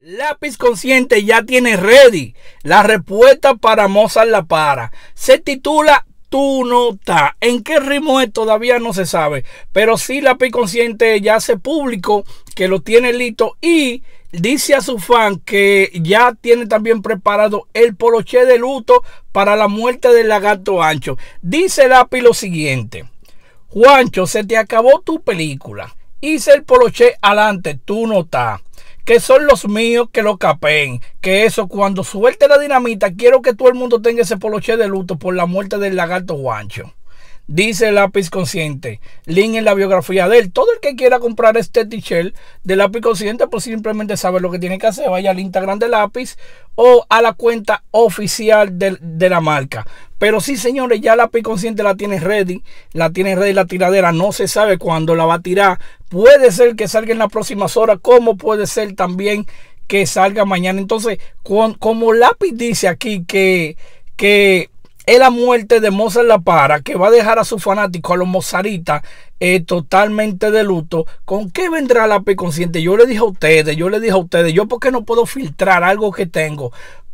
Lápiz Consciente ya tiene ready la respuesta para Mozart La Para. Se titula Tu nota. ¿En qué ritmo es? Todavía no se sabe. Pero sí, Lápiz Consciente ya se publicó que lo tiene listo y dice a su fan que ya tiene también preparado el poloche de luto para la muerte del lagarto ancho. Dice Lápiz lo siguiente. Juancho, se te acabó tu película. Hice el poloche adelante, tú no que son los míos que lo capen. Que eso, cuando suelte la dinamita, quiero que todo el mundo tenga ese poloche de luto por la muerte del lagarto guancho. Dice lápiz consciente. Link en la biografía de él. Todo el que quiera comprar este t-shirt de lápiz consciente, pues simplemente sabe lo que tiene que hacer. Vaya al Instagram de lápiz o a la cuenta oficial de, de la marca. Pero sí, señores, ya lápiz consciente la tiene ready. La tiene ready la tiradera. No se sabe cuándo la va a tirar. Puede ser que salga en las próximas horas. Como puede ser también que salga mañana. Entonces, como lápiz dice aquí que, que es la muerte de Mozart La Para, que va a dejar a sus fanáticos, a los mozaritas, eh, totalmente de luto. ¿Con qué vendrá la consciente? Yo le dije a ustedes, yo le dije a ustedes, yo porque no puedo filtrar algo que tengo.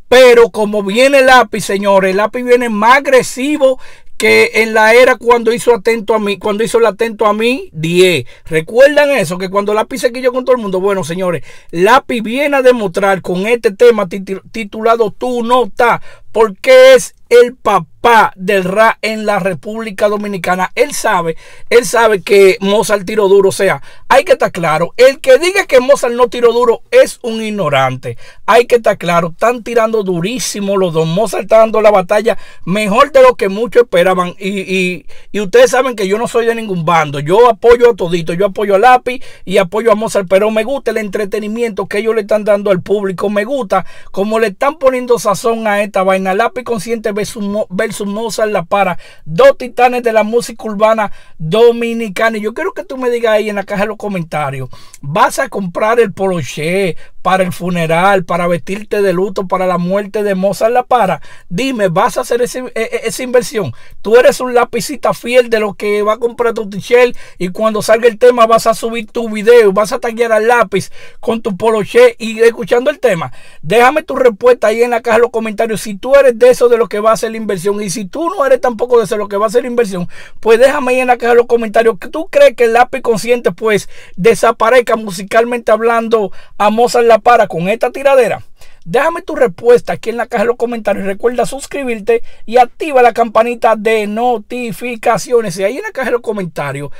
Pero como viene el lápiz, señores, el lápiz viene más agresivo que en la era cuando hizo atento a mí, cuando hizo el atento a mí, 10. ¿Recuerdan eso? Que cuando lápiz se quilló con todo el mundo. Bueno, señores, lápiz viene a demostrar con este tema titulado Tú no estás, porque es el papá del rap en la República Dominicana. Él sabe, él sabe que Mozart tiró duro. O sea, hay que estar claro. El que diga que Mozart no tiró duro es un ignorante. Hay que estar claro. Están tirando durísimo los dos. Mozart está dando la batalla mejor de lo que muchos esperaban. Y, y, ustedes saben que yo no soy de ningún bando. Yo apoyo a todito. Yo apoyo a Lápiz y apoyo a Mozart. Pero me gusta el entretenimiento que ellos le están dando al público. Me gusta como le están poniendo sazón a esta vaina. Lápiz consciente versus, Mozart La Para, dos titanes de la música urbana dominicana. Y yo quiero que tú me digas ahí en la caja de los comentarios, ¿vas a comprar el poloché para el funeral, para vestirte de luto, para la muerte de Mozart La Para? Dime, ¿vas a hacer e, e, esa inversión? Tú eres un lapicita fiel de lo que va a comprar tu t-shirt y cuando salga el tema vas a subir tu video, vas a tallar al lápiz con tu poloché y escuchando el tema. Déjame tu respuesta ahí en la caja de los comentarios. Si tú eres de eso de lo que va a ser la inversión. Y si tú no eres tampoco de eso de lo que va a ser la inversión, pues déjame ahí en la caja de los comentarios que tú crees que el lápiz consciente pues desaparezca musicalmente hablando a Mozart Para con esta tiradera. Déjame tu respuesta aquí en la caja de los comentarios. Recuerda suscribirte y activa la campanita de notificaciones. Y ahí en la caja de los comentarios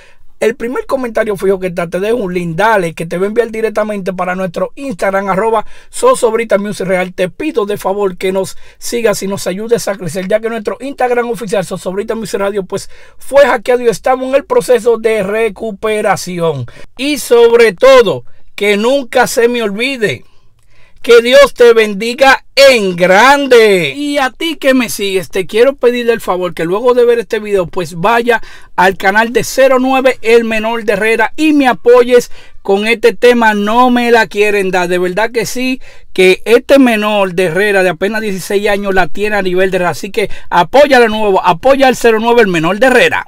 el primer comentario fijo que te, te dejo un link, dale, que te voy a enviar directamente para nuestro Instagram, arroba Sosobrita Music Real. Te pido de favor que nos sigas y nos ayudes a crecer, ya que nuestro Instagram oficial, Sosobrita Music Radio, pues fue hackeado y estamos en el proceso de recuperación. Y sobre todo, que nunca se me olvide que Dios te bendiga en grande. Y a ti que me sigues, te quiero pedirle el favor que luego de ver este video, pues vaya al canal de 09 El Menor de Herrera y me apoyes con este tema. No me la quieren dar. De verdad que sí, que este menor de Herrera de apenas 16 años la tiene a nivel de Herrera. Así que apoya de nuevo, apoya al 09 El Menor de Herrera.